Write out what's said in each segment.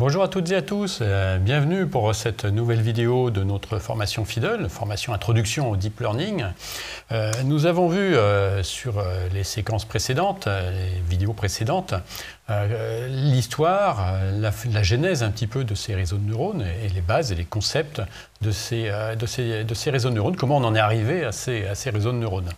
Bonjour à toutes et à tous, euh, bienvenue pour cette nouvelle vidéo de notre formation FIDLE, formation introduction au deep learning. Euh, nous avons vu euh, sur les séquences précédentes, les vidéos précédentes, l'histoire, la, genèse un petit peu de ces réseaux de neurones et les bases et les concepts de ces, de ces, réseaux de neurones, comment on en est arrivé à ces, à ces réseaux de neurones.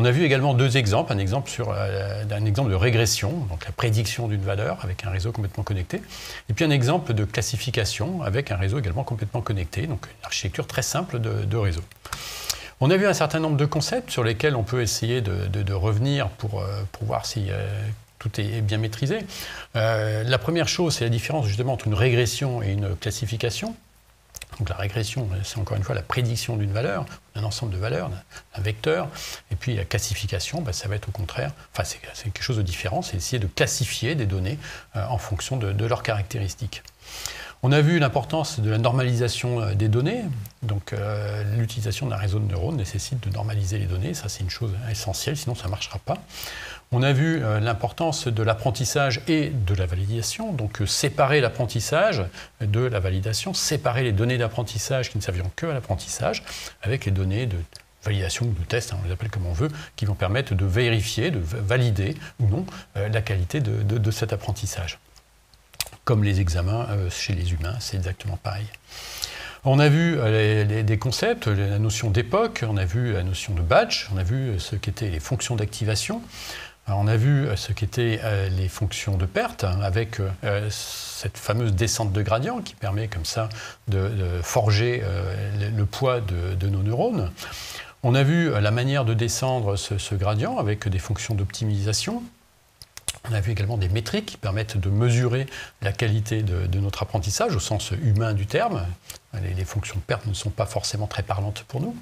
On a vu également deux exemples, un exemple, sur, euh, un exemple de régression, donc la prédiction d'une valeur avec un réseau complètement connecté, et puis un exemple de classification avec un réseau également complètement connecté, donc une architecture très simple de, réseau. On a vu un certain nombre de concepts sur lesquels on peut essayer de, revenir pour, euh, pour, voir si euh, tout est bien maîtrisé. la première chose, c'est la différence justement entre une régression et une classification. Donc la régression, c'est encore une fois la prédiction d'une valeur, d'un ensemble de valeurs, d'un vecteur. Et puis la classification, bah, ça va être au contraire, enfin c'est quelque chose de différent, c'est essayer de classifier des données euh, en fonction de, leurs caractéristiques. On a vu l'importance de la normalisation euh, des données. Donc euh, l'utilisation d'un réseau de neurones nécessite de normaliser les données. Ça, c'est une chose essentielle, sinon ça ne marchera pas. On a vu euh, l'importance de l'apprentissage et de la validation, donc séparer l'apprentissage de la validation, séparer les données d'apprentissage qui ne serviront que à l'apprentissage avec les données de validation ou de test, hein, on les appelle comme on veut, qui vont permettre de vérifier, de valider ou non la qualité de, cet apprentissage. Comme les examens chez les humains, c'est exactement pareil. On a vu des concepts, la notion d'époque, on a vu la notion de batch, on a vu ce qu'étaient les fonctions d'activation on a vu euh, ce qu'étaient euh, les fonctions de perte hein, avec euh, cette fameuse descente de gradient qui permet comme ça de, forger le, poids de, nos neurones. On a vu la manière de descendre ce gradient avec des fonctions d'optimisation. On a vu également des métriques qui permettent de mesurer la qualité de, notre apprentissage au sens humain du terme. Les, fonctions de perte ne sont pas forcément très parlantes pour nous.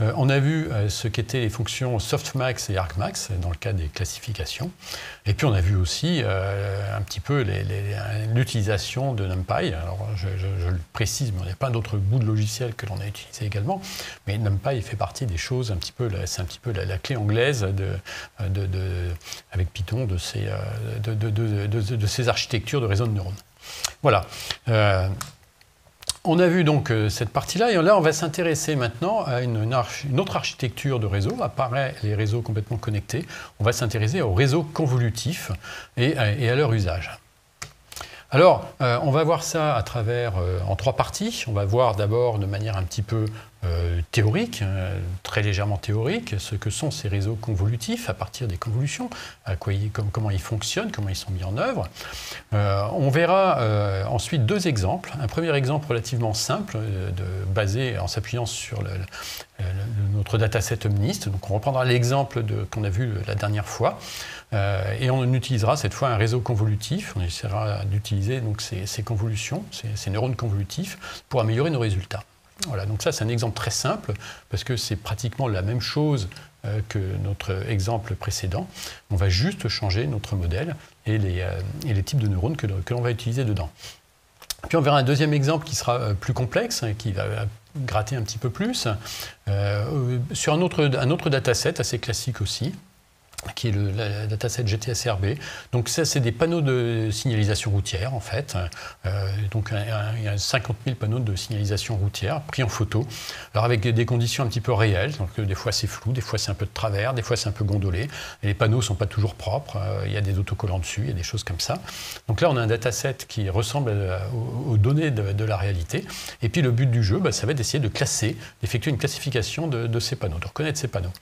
Euh, on a vu euh, ce qu'étaient les fonctions softmax et argmax dans le cas des classifications. Et puis on a vu aussi euh, un petit peu l'utilisation de NumPy. Alors je, le précise, mais il y a plein d'autres bouts de logiciels que l'on a utilisés également. Mais NumPy fait partie des choses un petit peu, c'est un petit peu la, clé anglaise avec Python de ces de, ces architectures de réseaux de neurones. Voilà. Euh, on a vu donc euh, cette partie-là, et là on va s'intéresser maintenant à une, autre architecture de réseau, à part les réseaux complètement connectés, on va s'intéresser aux réseaux convolutifs et, à leur usage. Alors, on va voir ça à travers, en trois parties. On va voir d'abord de manière un petit peu euh, théorique, hein, très légèrement théorique, ce que sont ces réseaux convolutifs à partir des convolutions, à quoi comment ils fonctionnent, comment ils sont mis en œuvre. Euh, on verra euh, ensuite deux exemples. Un premier exemple relativement simple, de, basé en s'appuyant sur notre dataset Omnist. Donc on reprendra l'exemple qu'on a vu la dernière fois. et on utilisera cette fois un réseau convolutif. On essaiera d'utiliser ces, convolutions, ces neurones convolutifs, pour améliorer nos résultats. Voilà, donc ça c'est un exemple très simple parce que c'est pratiquement la même chose euh, que notre exemple précédent. On va juste changer notre modèle et les, euh, types de neurones que, l'on va utiliser dedans. Puis on verra un deuxième exemple qui sera euh, plus complexe, hein, qui va gratter un petit peu plus, sur un autre dataset assez classique aussi, qui est le dataset GTSRB. Donc ça, c'est des panneaux de signalisation routière, en fait. Euh, donc il y a 50 000 panneaux de signalisation routière pris en photo. Alors avec des conditions un petit peu réelles, donc euh, des fois c'est flou, des fois c'est un peu de travers, des fois c'est un peu gondolé. Les panneaux ne sont pas toujours propres, euh, il y a des autocollants dessus, il y a des choses comme ça. Donc là, on a un dataset qui ressemble aux, données de, la réalité. Et puis le but du jeu, bah, ça va être d'essayer de classer, d'effectuer une classification de ces panneaux, de reconnaître ces panneaux.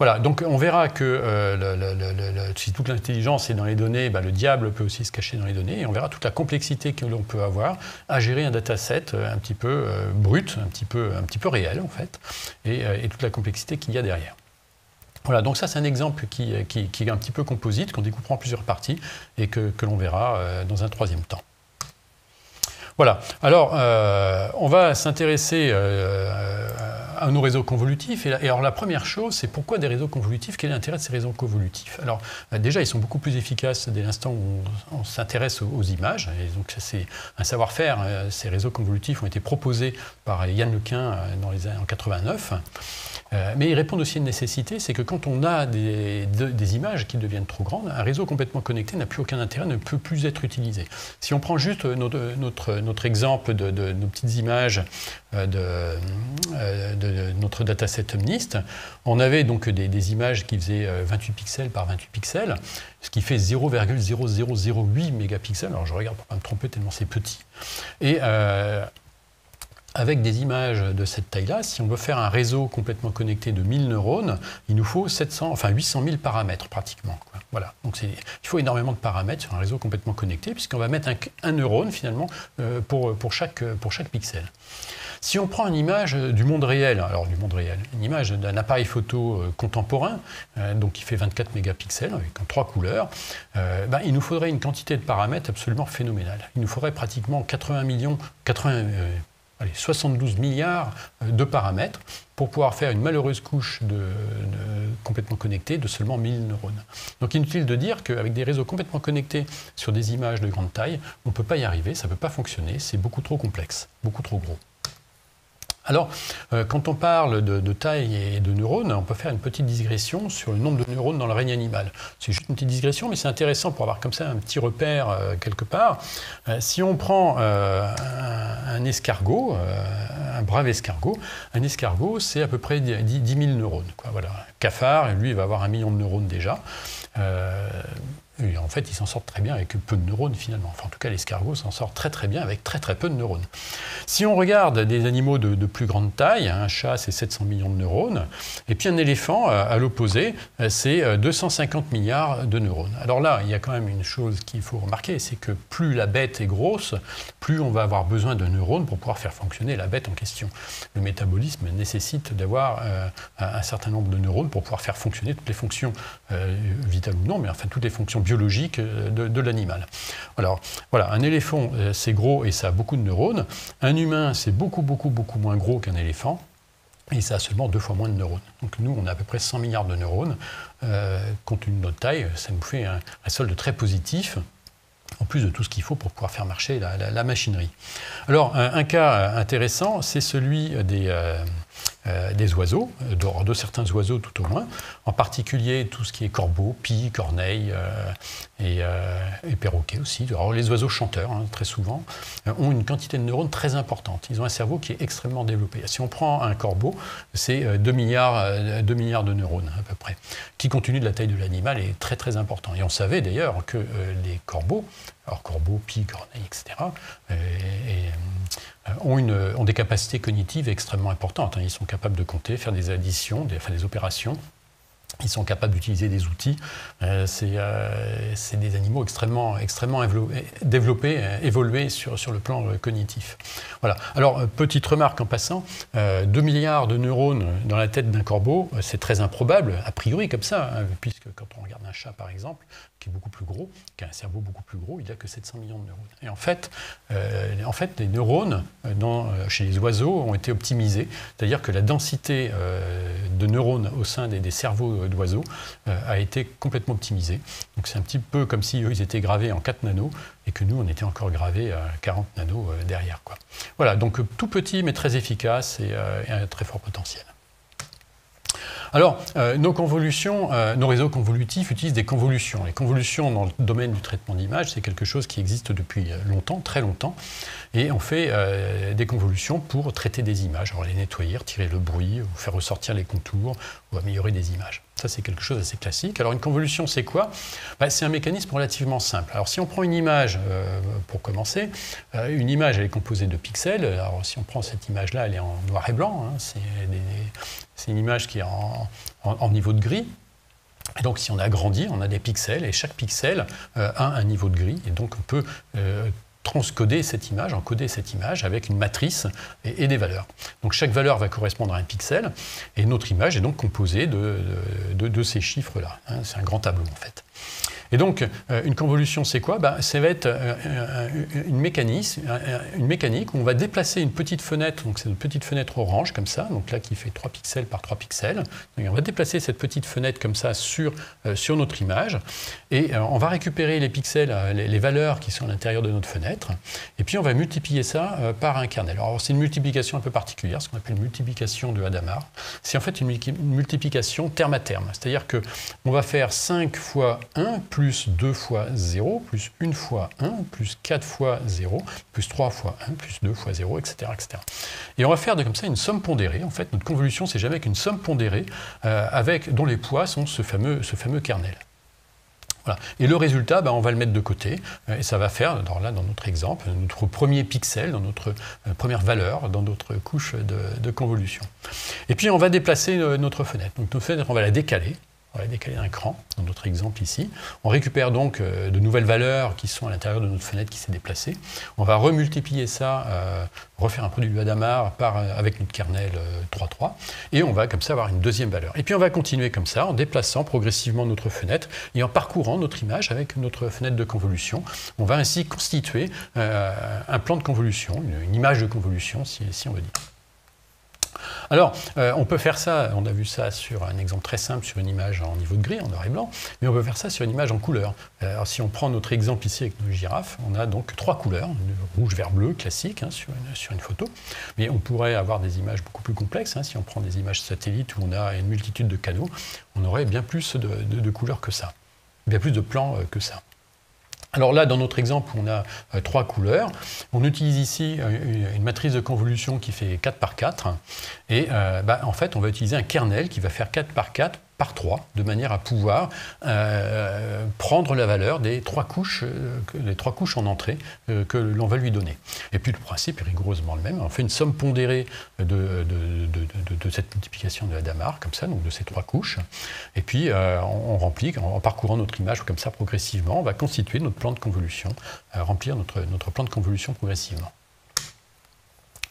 Voilà, donc on verra que euh, si toute l'intelligence est dans les données, bah, le diable peut aussi se cacher dans les données, et on verra toute la complexité que l'on peut avoir à gérer un dataset euh, un petit peu euh, brut, un petit peu, un petit peu réel en fait, et, toute la complexité qu'il y a derrière. Voilà, donc ça c'est un exemple qui, est un petit peu composite, qu'on découpera en plusieurs parties, et que, l'on verra dans un troisième temps. Voilà, alors on va s'intéresser à nos réseaux convolutifs. Et, alors la première chose, c'est pourquoi des réseaux convolutifs? Quel est l'intérêt de ces réseaux convolutifs? Alors déjà, ils sont beaucoup plus efficaces dès l'instant où on, s'intéresse aux, images. Et donc c'est un savoir-faire. Ces réseaux convolutifs ont été proposés par Yann Lequin dans les en 89. Euh, mais ils répondent aussi à une nécessité, c'est que quand on a des, images qui deviennent trop grandes, un réseau complètement connecté n'a plus aucun intérêt, ne peut plus être utilisé. Si on prend juste notre, notre, exemple de, nos petites images euh, euh, de, notre dataset Omnist, on avait donc des, images qui faisaient 28 pixels par 28 pixels, ce qui fait 0,0008 mégapixels. Alors je regarde pour ne pas me tromper tellement c'est petit. Et avec des images de cette taille-là, si on veut faire un réseau complètement connecté de 1000 neurones, il nous faut 700, enfin 800 000 paramètres pratiquement. Voilà. Donc il faut énormément de paramètres sur un réseau complètement connecté, puisqu'on va mettre un, neurone finalement euh, pour chaque pixel. Si on prend une image du monde réel, alors du monde réel, une image d'un appareil photo euh, contemporain, euh, donc qui fait 24 mégapixels avec trois couleurs, ben, il nous faudrait une quantité de paramètres absolument phénoménale. Il nous faudrait pratiquement 80 millions, 80, allez, 72 milliards euh, de paramètres pour pouvoir faire une malheureuse couche de, complètement connectée de seulement 1000 neurones. Donc inutile de dire qu'avec des réseaux complètement connectés sur des images de grande taille, on ne peut pas y arriver, ça ne peut pas fonctionner, c'est beaucoup trop complexe, beaucoup trop gros. Alors, euh, quand on parle de, taille et de neurones, on peut faire une petite digression sur le nombre de neurones dans le règne animal. C'est juste une petite digression, mais c'est intéressant pour avoir comme ça un petit repère euh, quelque part. Euh, si on prend un, escargot, un brave escargot, un escargot, c'est à peu près 10, 000 neurones. Voilà. Cafard, lui, il va avoir un million de neurones déjà en fait, ils s'en sortent très bien avec peu de neurones finalement. Enfin, en tout cas, l'escargot s'en sort très très bien avec très très peu de neurones. Si on regarde des animaux de, plus grande taille, un chat c'est 700 millions de neurones, et puis un éléphant, euh, à l'opposé, euh, c'est 250 euh, milliards de neurones. Alors là, il y a quand même une chose qu'il faut remarquer, c'est que plus la bête est grosse, plus on va avoir besoin de neurones pour pouvoir faire fonctionner la bête en question. Le métabolisme nécessite d'avoir un certain nombre de neurones pour pouvoir faire fonctionner toutes les fonctions vitales ou non, mais enfin toutes les fonctions biologique euh, de, l'animal. Alors voilà, un éléphant, euh, c'est gros et ça a beaucoup de neurones. Un humain, c'est beaucoup, beaucoup, beaucoup moins gros qu'un éléphant. Et ça a seulement deux fois moins de neurones. Donc nous, on a à peu près 100 milliards de neurones. Euh, compte tenu de notre taille, ça nous fait un, solde très positif en plus de tout ce qu'il faut pour pouvoir faire marcher la, machinerie. Alors, un, cas intéressant, c'est celui des, des oiseaux, de, de, certains oiseaux tout au moins, en particulier tout ce qui est corbeau, pie, corneille euh, euh, et, perroquet aussi. Les oiseaux chanteurs, hein, très souvent, ont une quantité de neurones très importante. Ils ont un cerveau qui est extrêmement développé. Si on prend un corbeau, c'est 2 milliards, 2 milliards de neurones à peu près, qui compte de la taille de l'animal est très très important. Et on savait d'ailleurs que les corbeaux, alors corbeaux, pie, corneille, etc., et, euh, ont, des capacités cognitives extrêmement importantes. Hein. Ils sont capables de compter, faire des additions, des, des opérations. Ils sont capables d'utiliser des outils. Euh, euh, c'est des animaux extrêmement, développés, évolués sur, sur le plan cognitif. Voilà. Alors, petite remarque en passant 2 milliards de neurones dans la tête d'un corbeau, c'est très improbable, a priori comme ça, hein, puisque quand on regarde un chat par exemple, qui est beaucoup plus gros, qui a un cerveau beaucoup plus gros, il n'a que 700 millions de neurones. Et en fait, euh, les neurones euh, euh, chez les oiseaux ont été optimisés, c'est-à-dire que la densité de neurones au sein des, cerveaux d'oiseaux a été complètement optimisée. Donc c'est un petit peu comme si eux, ils étaient gravés en 4 nanos et que nous, on était encore gravés à 40 nanos derrière. Voilà, donc tout petit mais très efficace et, et un très fort potentiel. Alors, euh, nos convolutions, euh, nos réseaux convolutifs utilisent des convolutions. Les convolutions dans le domaine du traitement d'image, c'est quelque chose qui existe depuis longtemps, très longtemps. Et on fait euh, des convolutions pour traiter des images, alors les nettoyer, tirer le bruit, faire ressortir les contours, ou améliorer des images. Ça, c'est quelque chose d'assez classique. Alors, une convolution, c'est quoi? Bah, C'est un mécanisme relativement simple. Alors, si on prend une image, pour commencer, une image, elle est composée de pixels. Alors, si on prend cette image-là, elle est en noir et blanc. Hein. c'est une image qui est en, niveau de gris. Et donc, si on agrandit, on a des pixels, et chaque pixel euh, a un niveau de gris. Et donc, on peut euh, transcoder cette image, encoder cette image avec une matrice et, des valeurs. Donc, chaque valeur va correspondre à un pixel, et notre image est donc composée de, ces chiffres-là. Hein. c'est un grand tableau, en fait. Et donc, euh, une convolution, c'est quoi? Ben, Ça va être une, mécanique, une mécanique où on va déplacer une petite fenêtre, donc c'est une petite fenêtre orange comme ça, donc là qui fait 3 pixels par 3 pixels. on va déplacer cette petite fenêtre comme ça sur, sur notre image, et on va récupérer les pixels, les, valeurs qui sont à l'intérieur de notre fenêtre, et puis on va multiplier ça par un kernel. Alors c'est une multiplication un peu particulière, ce qu'on appelle une multiplication de Hadamard. C'est en fait une multiplication terme à terme, c'est-à-dire qu'on va faire 5 fois 1 plus 2 fois 0, plus 1 fois 1, plus 4 fois 0, plus 3 fois 1, plus 2 fois 0, etc. etc. Et on va faire de, comme ça une somme pondérée. En fait, notre convolution, c'est jamais qu'une somme pondérée euh, avec, dont les poids sont ce fameux, kernel. Et le résultat, ben, on va le mettre de côté, euh, et ça va faire, là, dans notre exemple, notre premier pixel, dans notre euh, première valeur, dans notre couche de, convolution. Et puis on va déplacer notre fenêtre. Donc notre fenêtre, on va la décaler. On va décaler d'un cran, dans notre exemple ici. On récupère donc euh, de nouvelles valeurs qui sont à l'intérieur de notre fenêtre qui s'est déplacée. On va remultiplier ça, euh, refaire un produit de Hadamard par, euh, avec notre kernel 3.3, et on va comme ça avoir une deuxième valeur. Et puis on va continuer comme ça, en déplaçant progressivement notre fenêtre et en parcourant notre image avec notre fenêtre de convolution. On va ainsi constituer un plan de convolution, une, image de convolution, si, si on veut dire. Alors, euh, on peut faire ça, on a vu ça sur un exemple très simple, sur une image en niveau de gris, en noir et blanc, mais on peut faire ça sur une image en couleur. Alors, si on prend notre exemple ici avec nos girafes, on a donc trois couleurs, rouge, vert, bleu, classique, hein, sur, une, photo. Mais on pourrait avoir des images beaucoup plus complexes. Hein. si on prend des images satellites où on a une multitude de canaux, on aurait bien plus de couleurs que ça, bien plus de plans euh, que ça. Alors là, dans notre exemple, on a euh, trois couleurs. On utilise ici euh, une, matrice de convolution qui fait 4 par 4. Et euh, bah, en fait, on va utiliser un kernel qui va faire 4 par 4 par 3, de manière à pouvoir euh, prendre la valeur des trois couches, euh, trois couches en entrée euh, que l'on va lui donner. Et puis le principe est rigoureusement le même. On fait une somme pondérée de, cette multiplication de la Damar, comme ça, donc de ces trois couches. Et puis on, remplit, en, parcourant notre image comme ça progressivement, on va constituer notre plan de convolution, remplir notre plan de convolution progressivement.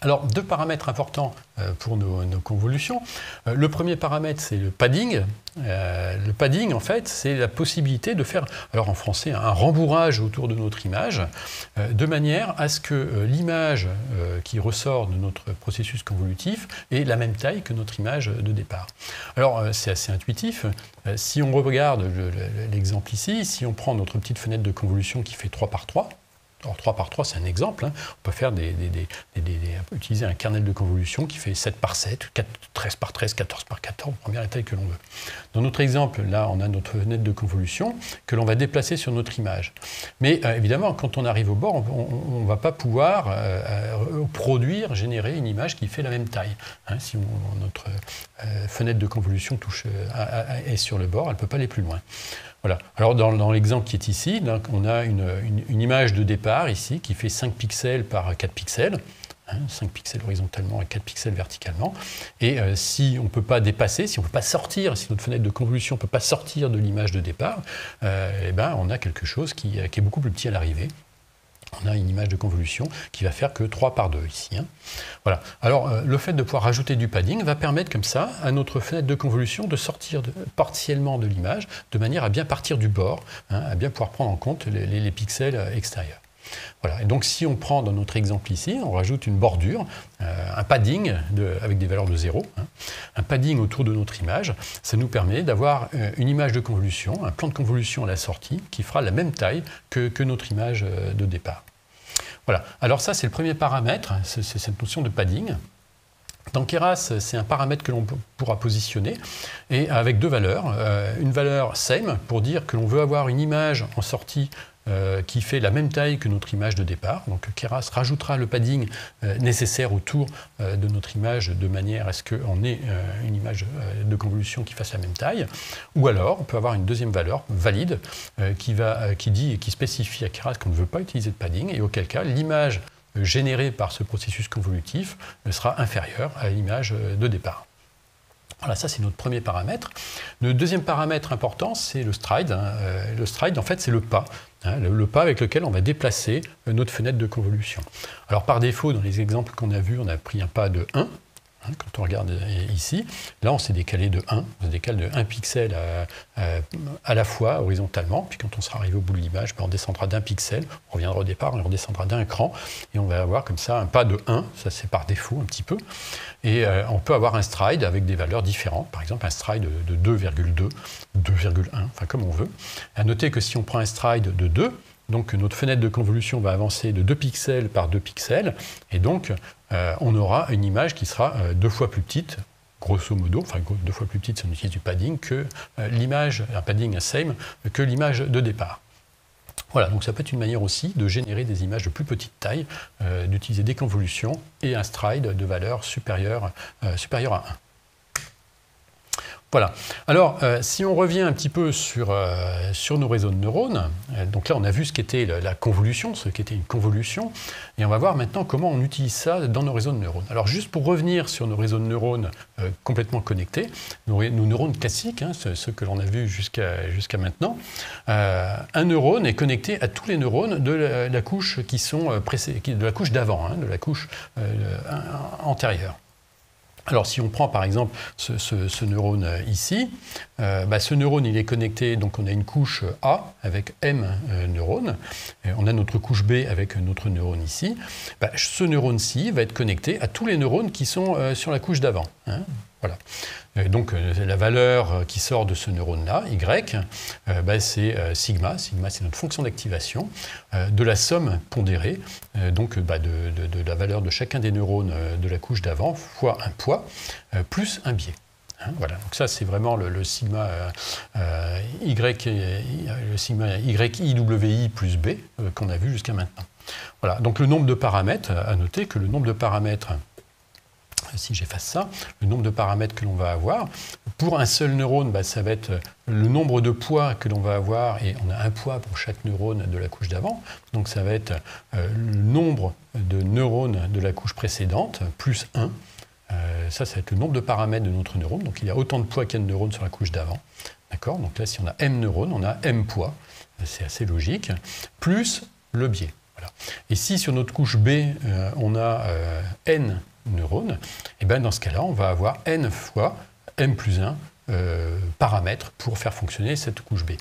Alors, deux paramètres importants euh, pour nos, convolutions. Euh, le premier paramètre, c'est le padding. Euh, le padding, en fait, c'est la possibilité de faire, alors en français, un rembourrage autour de notre image, de manière à ce que l'image qui ressort de notre processus convolutif ait la même taille que notre image de départ. Alors, c'est assez intuitif. si on regarde l'exemple ici, si on prend notre petite fenêtre de convolution qui fait 3 par 3, alors 3 par 3, c'est un exemple. Hein. On peut utiliser un kernel de convolution qui fait 7 par 7, 13 par 13, 14 par 14, première taille que l'on veut. Dans notre exemple, là, on a notre fenêtre de convolution que l'on va déplacer sur notre image. Mais euh, évidemment, quand on arrive au bord, on ne va pas pouvoir euh, euh, produire, générer une image qui fait la même taille. Hein. si notre fenêtre de convolution touche, est sur le bord, elle ne peut pas aller plus loin. Voilà. Alors dans, l'exemple qui est ici, on a une, image de départ ici qui fait 5 pixels par 4 pixels. 5 hein, pixels horizontalement et 4 pixels verticalement. Et euh, si on ne peut pas dépasser, si on peut pas sortir, si notre fenêtre de convolution ne peut pas sortir de l'image de départ, euh, eh ben, on a quelque chose qui est beaucoup plus petit à l'arrivée on a une image de convolution qui va faire que 3 par 2 ici. Hein. Voilà. Alors, euh, le fait de pouvoir rajouter du padding va permettre comme ça à notre fenêtre de convolution de sortir partiellement de l'image de manière à bien partir du bord, hein, à bien pouvoir prendre en compte les, pixels euh, extérieurs. Voilà. Et donc, si on prend dans notre exemple ici, on rajoute une bordure, euh, un padding avec des valeurs de 0, hein, un padding autour de notre image, ça nous permet d'avoir une image de convolution, un plan de convolution à la sortie qui fera la même taille que notre image de départ. Voilà. Alors ça, c'est le premier paramètre, c'est cette notion de padding. Dans Keras, c'est un paramètre que l'on pourra positionner et avec deux valeurs. Euh, une valeur same pour dire que l'on veut avoir une image en sortie euh, qui fait la même taille que notre image de départ. Donc Keras rajoutera le padding euh, nécessaire autour euh, de notre image de manière à ce qu'on ait une image de convolution qui fasse la même taille. Ou alors, on peut avoir une deuxième valeur valide qui, dit et qui spécifie à Keras qu'on ne veut pas utiliser de padding et auquel cas l'image générée par ce processus convolutif sera inférieure à l'image de départ. Voilà, ça c'est notre premier paramètre. Le deuxième paramètre important, c'est le stride. Hein. Le stride, en fait, c'est le pas. Hein, le, pas avec lequel on va déplacer notre fenêtre de convolution. Alors par défaut, dans les exemples qu'on a vus, on a pris un pas de 1, Quand on regarde ici, là on s'est décalé de 1, on se décale de 1 pixel à, la fois horizontalement, puis quand on sera arrivé au bout de l'image, ben, on descendra d'un pixel, on reviendra au départ, on redescendra d'un cran, et on va avoir comme ça un pas de 1, ça c'est par défaut un petit peu, et euh, on peut avoir un stride avec des valeurs différentes, par exemple un stride de 2,2, 2,1, enfin comme on veut. À noter que si on prend un stride de 2, donc notre fenêtre de convolution va avancer de 2 pixels par 2 pixels, et donc euh, on aura une image qui sera euh, deux fois plus petite, grosso modo, enfin deux fois plus petite si on utilise du padding, que euh, l'image, un padding, same, que l'image de départ. Voilà, donc ça peut être une manière aussi de générer des images de plus petite taille, d'utiliser des convolutions et un stride de valeur supérieure, supérieure à 1. Voilà. Alors, euh, si on revient un petit peu sur, euh, nos réseaux de neurones, euh, donc là, on a vu ce qu'était la, convolution, ce qu'était une convolution, et on va voir maintenant comment on utilise ça dans nos réseaux de neurones. Alors, juste pour revenir sur nos réseaux de neurones complètement connectés, nos, neurones classiques, hein, ceux, que l'on a vus jusqu'à jusqu'à maintenant, un neurone est connecté à tous les neurones de la, couche qui sont de la couche d'avant, hein, de la couche antérieure. Alors si on prend par exemple ce, neurone euh, ici, euh, bah, ce neurone il est connecté, donc on a une couche A avec M euh, neurones, on a notre couche B avec notre neurone ici, bah, ce neurone-ci va être connecté à tous les neurones qui sont sur la couche d'avant. Hein. Voilà. donc la valeur qui sort de ce neurone-là, Y, bah, c'est sigma. Sigma, c'est notre fonction d'activation de la somme pondérée, donc de, la valeur de chacun des neurones de la couche d'avant fois un poids plus un biais. Hein, voilà, donc ça c'est vraiment le, sigma euh, euh, y, yiwi plus b euh, qu'on a vu jusqu'à maintenant. Voilà, donc le nombre de paramètres, à noter que le nombre de paramètres, si j'efface ça, le nombre de paramètres que l'on va avoir, pour un seul neurone, bah, ça va être le nombre de poids que l'on va avoir, et on a un poids pour chaque neurone de la couche d'avant, donc ça va être le nombre de neurones de la couche précédente, plus 1, euh, ça, ça va être le nombre de paramètres de notre neurone. Donc il y a autant de poids qu'il y a de neurones sur la couche d'avant. D'accord? Donc là, si on a m neurones, on a m poids. C'est assez logique. Plus le biais. Et si sur notre couche B, euh, on a euh, n neurones, et eh bien dans ce cas-là, on va avoir n fois m plus 1 paramètres pour faire fonctionner cette couche B.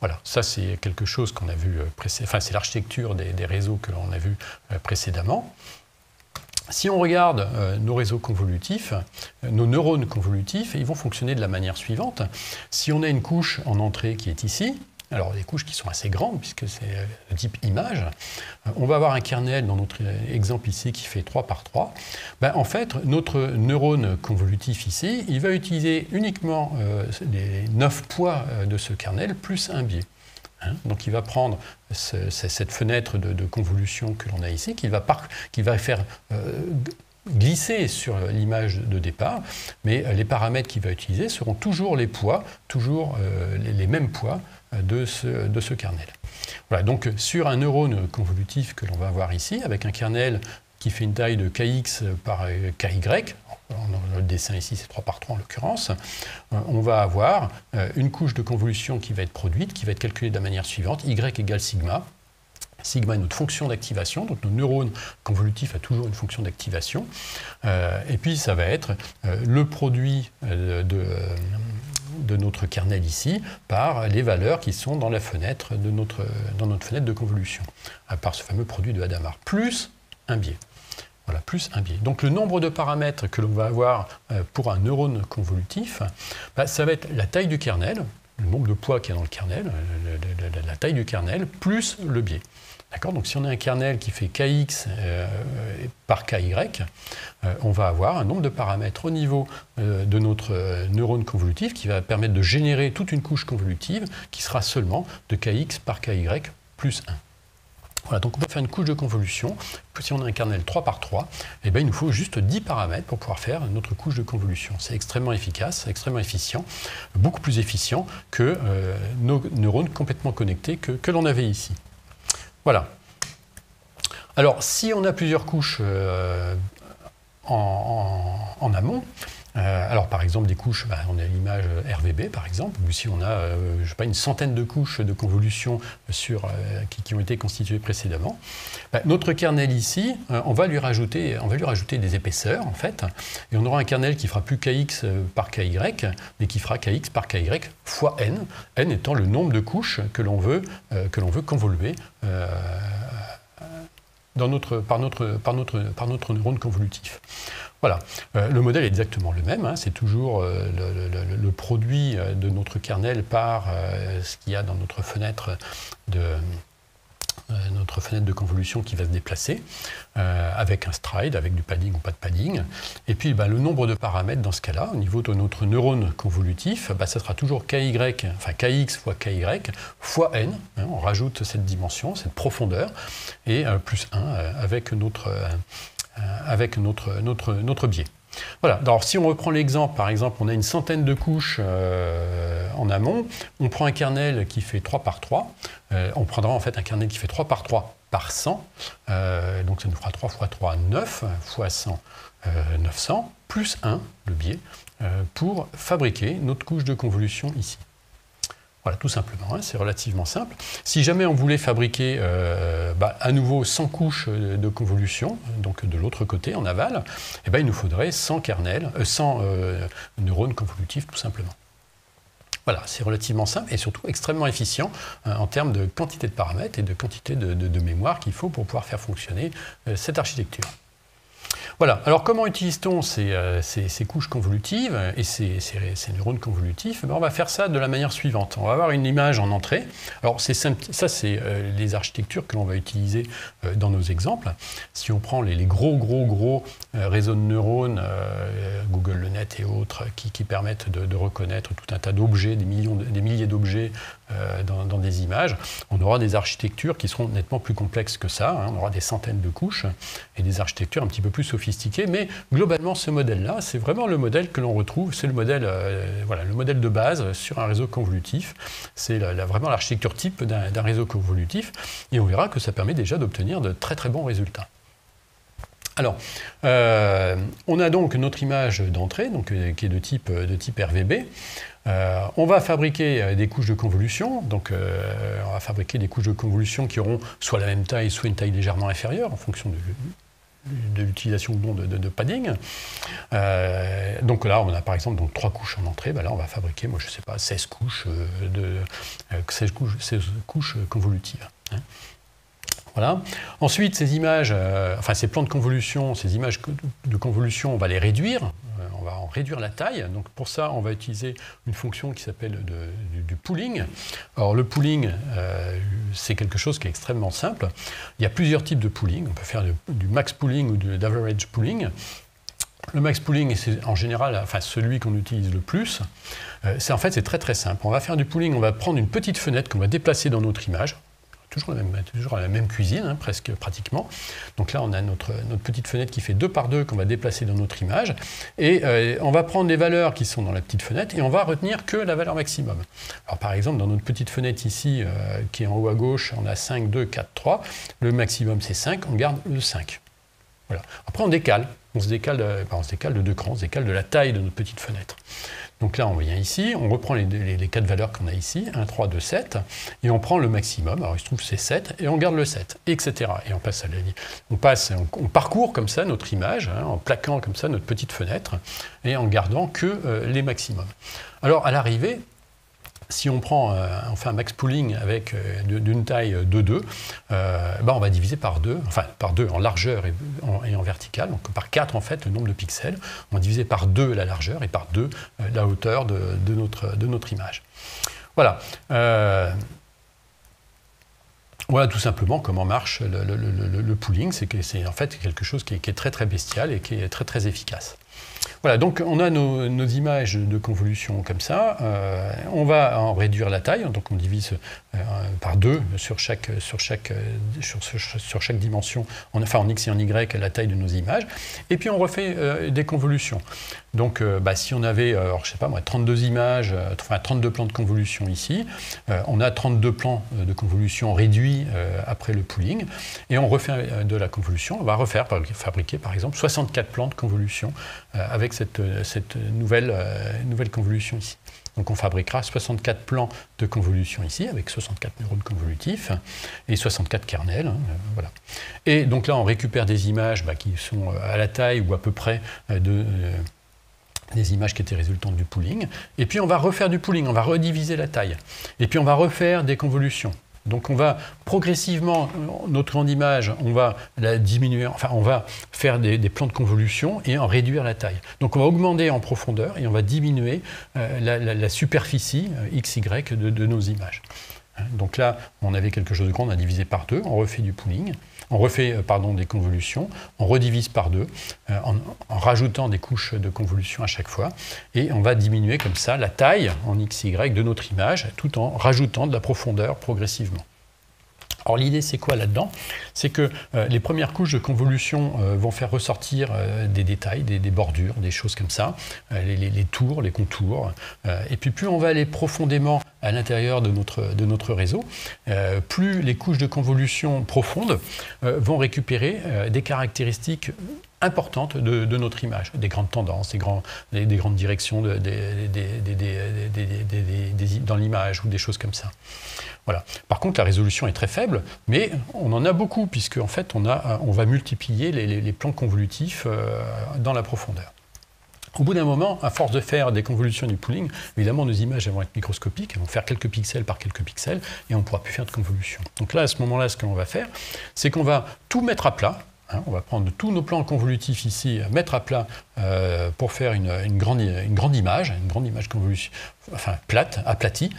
Voilà, ça c'est quelque chose qu'on a vu précédemment, enfin c'est l'architecture des, réseaux que l'on a vu précédemment. Si on regarde euh, nos réseaux convolutifs, euh, nos neurones convolutifs, ils vont fonctionner de la manière suivante. Si on a une couche en entrée qui est ici, alors des couches qui sont assez grandes puisque c'est euh, le type image, on va avoir un kernel dans notre exemple ici qui fait 3 par 3. Ben, en fait, notre neurone convolutif ici, il va utiliser uniquement les 9 poids de ce kernel plus un biais. Hein. Donc il va prendre cette fenêtre de, convolution que l'on a ici, qu'il va, faire euh, glisser sur l'image de départ, mais les paramètres qu'il va utiliser seront toujours les poids, toujours euh, les, mêmes poids euh, de ce, de ce kernel. Voilà, donc sur un neurone convolutif que l'on va avoir ici, avec un kernel qui fait une taille de kx par ky, le dessin ici c'est 3 par 3 en l'occurrence, euh, on va avoir euh, une couche de convolution qui va être produite, qui va être calculée de la manière suivante, y égale sigma. Sigma est notre fonction d'activation, donc notre neurone convolutif a toujours une fonction d'activation. Euh, et puis ça va être le produit de, notre kernel ici par les valeurs qui sont dans la fenêtre de notre, fenêtre de convolution, par ce fameux produit de Hadamard, plus un biais. Voilà, plus un biais. Donc le nombre de paramètres que l'on va avoir euh, pour un neurone convolutif, bah, ça va être la taille du kernel, le nombre de poids qu'il y a dans le kernel, la taille du kernel, plus le biais. D'accord Donc si on a un kernel qui fait kx euh, par ky, euh, on va avoir un nombre de paramètres au niveau de notre neurone convolutif qui va permettre de générer toute une couche convolutive qui sera seulement de kx par ky plus 1. Voilà, donc on peut faire une couche de convolution. Si on a un kernel 3 par 3, eh bien, il nous faut juste 10 paramètres pour pouvoir faire notre couche de convolution. C'est extrêmement efficace, extrêmement efficient, beaucoup plus efficient que euh, nos neurones complètement connectés que, l'on avait ici. Voilà. Alors, si on a plusieurs couches euh, en, amont, alors par exemple des couches, bah, on a l'image RVB par exemple, où ici on a pas, une centaine de couches de convolutions sur, qui, ont été constituées précédemment. Bah, notre kernel ici, on, va lui rajouter, des épaisseurs en fait, et on aura un kernel qui fera plus kx par ky, mais qui fera kx par ky fois n, n étant le nombre de couches que l'on veut, convoluer dans par notre neurone convolutif. Voilà, euh, le modèle est exactement le même, hein. c'est toujours euh, le, produit euh, de notre kernel par ce qu'il y a dans notre fenêtre de, notre fenêtre de convolution qui va se déplacer avec un stride, avec du padding ou pas de padding. Et puis bah, le nombre de paramètres dans ce cas-là, au niveau de notre neurone convolutif, bah, ça sera toujours enfin kx fois ky fois n. Hein, on rajoute cette dimension, cette profondeur, et plus 1 avec notre, avec notre, biais. Voilà, alors si on reprend l'exemple, par exemple, on a une centaine de couches euh, en amont, on prend un kernel qui fait 3 par 3, euh, on prendra en fait un kernel qui fait 3 par 3 par 100, euh, donc ça nous fera 3 fois 3, 9, fois 100, 900, plus 1, le biais, pour fabriquer notre couche de convolution ici. Voilà, tout simplement, hein, c'est relativement simple. Si jamais on voulait fabriquer euh, bah, à nouveau 100 couches de convolution, donc de l'autre côté, en aval, eh ben, il nous faudrait 100 kernels, 100 euh, euh, neurones convolutifs, tout simplement. Voilà, c'est relativement simple et surtout extrêmement efficient en termes de quantité de paramètres et de quantité de mémoire qu'il faut pour pouvoir faire fonctionner cette architecture. Voilà, alors comment utilise-t-on ces, euh, couches convolutives et ces, neurones convolutifs? Eh ben, On va faire ça de la manière suivante. On va avoir une image en entrée. Alors ça, c'est euh, les architectures que l'on va utiliser euh, dans nos exemples. Si on prend les, gros, gros, gros réseaux de neurones, Google le Net et autres, qui, permettent de, reconnaître tout un tas d'objets, des, millions, des milliers d'objets dans, des images, on aura des architectures qui seront nettement plus complexes que ça. Hein. On aura des centaines de couches et des architectures un petit peu plus sophistiquées mais globalement, ce modèle-là, c'est vraiment le modèle que l'on retrouve, c'est le modèle, euh, voilà, le modèle de base sur un réseau convolutif. C'est vraiment l'architecture type d'un réseau convolutif, et on verra que ça permet déjà d'obtenir de très très bons résultats. Alors, euh, on a donc notre image d'entrée, donc euh, qui est de type, de type RVB. on va fabriquer des couches de convolution, donc on va fabriquer des couches de convolution qui auront soit la même taille, soit une taille légèrement inférieure en fonction de, de l'utilisation non de, padding. Euh, donc là, on a par exemple donc, trois couches en entrée. Ben là, on va fabriquer, moi je ne sais pas, 16 couches, euh, de, 16 euh, couches, convolutives. Hein. Voilà. Ensuite, ces images, enfin ces plans de convolution, ces images de convolution, on va les réduire on va en réduire la taille. Donc pour ça, on va utiliser une fonction qui s'appelle du, pooling. Alors le pooling, euh, c'est quelque chose qui est extrêmement simple. Il y a plusieurs types de pooling. On peut faire du, max pooling ou de l'average pooling. Le max pooling, c'est en général enfin, celui qu'on utilise le plus. Euh, en fait, c'est très très simple. On va faire du pooling, on va prendre une petite fenêtre qu'on va déplacer dans notre image toujours la même, toujours la même cuisine, hein, presque pratiquement. Donc là, on a notre, petite fenêtre qui fait deux par deux qu'on va déplacer dans notre image. Et euh, on va prendre les valeurs qui sont dans la petite fenêtre et on va retenir que la valeur maximum. Alors par exemple, dans notre petite fenêtre ici, euh, qui est en haut à gauche, on a 5, 2, 4, 3. Le maximum, c'est 5. On garde le 5. Voilà. Après, on décale. On se décale, de, on se décale de deux crans, on se décale de la taille de notre petite fenêtre. Donc là, on vient ici, on reprend les, quatre valeurs qu'on a ici, 1, 3, 2, 7, et on prend le maximum, alors il se trouve c'est 7, et on garde le 7, etc. Et on passe à la on passe, on, parcourt comme ça notre image, hein, en plaquant comme ça notre petite fenêtre, et en gardant que euh, les maximums. Alors à l'arrivée, si on prend, euh, fait un max pooling avec euh, d'une taille de 2, euh, ben on va diviser par 2, enfin par 2 en largeur et en, verticale, donc par 4 en fait le nombre de pixels. On va diviser par 2 la largeur et par 2 la hauteur de, notre, de notre image. Voilà. Voilà tout simplement comment marche le, pooling. C'est en fait quelque chose qui est, qui est, très très bestial et qui est très très efficace. Voilà, donc on a nos, images de convolution comme ça. Euh, on va en réduire la taille, donc on divise euh, par deux sur chaque, sur, chaque, sur, dimension, enfin en x et en y, la taille de nos images. Et puis on refait euh, des convolutions. Donc bah, si on avait, alors, je sais pas moi, 32 images, enfin 32 plans de convolution ici, on a 32 plans de convolution réduits après le pooling, et on refait de la convolution, on va refaire, fabriquer par exemple 64 plans de convolution avec cette, nouvelle, nouvelle convolution ici. Donc on fabriquera 64 plans de convolution ici, avec 64 neurones convolutifs et 64 kernels. Hein, voilà. Et donc là, on récupère des images bah, qui sont à la taille ou à peu près de des images qui étaient résultantes du pooling. Et puis on va refaire du pooling, on va rediviser la taille. Et puis on va refaire des convolutions. Donc on va progressivement, notre grande image, on va la diminuer, enfin on va faire des, plans de convolution et en réduire la taille. Donc on va augmenter en profondeur et on va diminuer euh, la, superficie euh, XY de, de nos images. Hein, donc là, on avait quelque chose de grand, on a divisé par deux, on refait du pooling on refait euh, des convolutions, on redivise par deux euh, en, rajoutant des couches de convolution à chaque fois, et on va diminuer comme ça la taille en XY de notre image, tout en rajoutant de la profondeur progressivement. Alors l'idée c'est quoi là-dedans C'est que euh, les premières couches de convolution vont faire ressortir des détails, des, bordures, des choses comme ça, les, tours, les contours. et puis plus on va aller profondément à l'intérieur de notre, de notre réseau, euh, plus les couches de convolution profondes euh, vont récupérer euh, des caractéristiques importantes de, notre image, des grandes tendances, des, des, grandes directions de, dans l'image ou des choses comme ça. Par contre, la résolution est très faible, mais on en a beaucoup, puisque en fait, on, va multiplier les, plans convolutifs dans la profondeur. Au bout d'un moment, à force de faire des convolutions du pooling, évidemment, nos images vont être microscopiques, elles vont faire quelques pixels par quelques pixels, et on ne pourra plus faire de convolution. Donc là, à ce moment-là, ce qu'on va faire, c'est qu'on va tout mettre à plat, hein. on va prendre tous nos plans convolutifs ici, mettre à plat euh, pour faire une, grande, image, une grande image enfin plate, aplatie.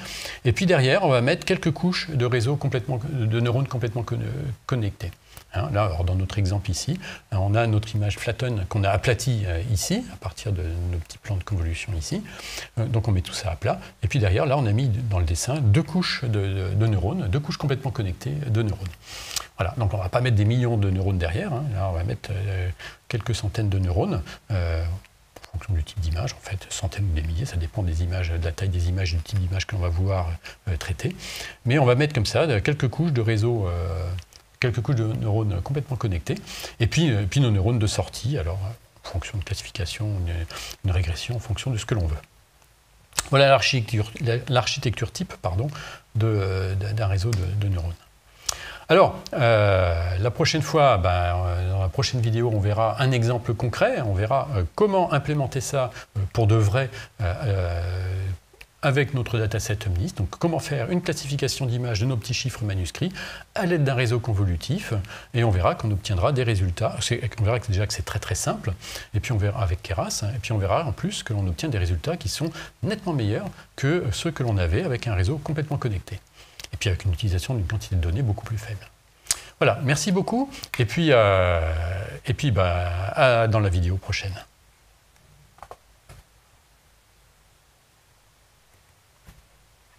Et puis derrière, on va mettre quelques couches de réseaux complètement, de neurones complètement connectés. Hein, là, dans notre exemple ici, hein, on a notre image flatten qu'on a aplatie euh, ici, à partir de nos petits plans de convolution ici. Euh, donc on met tout ça à plat. Et puis derrière, là, on a mis dans le dessin deux couches de, neurones, deux couches complètement connectées de neurones. Voilà, donc on ne va pas mettre des millions de neurones derrière, hein. là on va mettre euh, quelques centaines de neurones, en fonction du type d'image, en fait, centaines ou des milliers, ça dépend des images, de la taille des images, du type d'image qu'on va vouloir traiter. Mais on va mettre comme ça quelques couches de réseau quelques couches de neurones complètement connectés, et puis, euh, puis nos neurones de sortie, alors en fonction de classification, une, régression en fonction de ce que l'on veut. Voilà l'architecture type pardon, euh, d'un réseau de, neurones. Alors, euh, la prochaine fois, ben, dans la prochaine vidéo, on verra un exemple concret, on verra comment implémenter ça pour de vrai avec notre dataset Omnis. Donc comment faire une classification d'images de nos petits chiffres manuscrits à l'aide d'un réseau convolutif. Et on verra qu'on obtiendra des résultats. On verra déjà que c'est très très simple. Et puis on verra avec Keras. Et puis on verra en plus que l'on obtient des résultats qui sont nettement meilleurs que ceux que l'on avait avec un réseau complètement connecté. Et puis avec une utilisation d'une quantité de données beaucoup plus faible. Voilà, merci beaucoup. Et puis, euh, et puis bah, dans la vidéo prochaine.